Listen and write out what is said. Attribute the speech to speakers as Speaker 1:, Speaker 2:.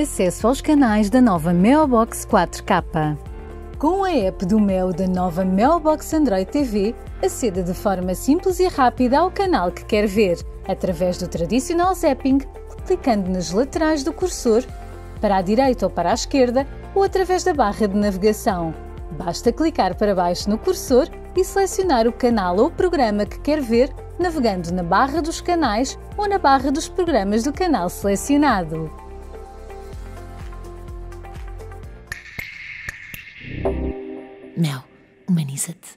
Speaker 1: acesso aos canais da nova Meobox 4K. Com a app do Mel da nova Meobox Android TV, aceda de forma simples e rápida ao canal que quer ver, através do tradicional zapping, clicando nas laterais do cursor, para a direita ou para a esquerda, ou através da barra de navegação. Basta clicar para baixo no cursor e selecionar o canal ou programa que quer ver, navegando na barra dos canais ou na barra dos programas do canal selecionado.
Speaker 2: Mel, humaniza-te.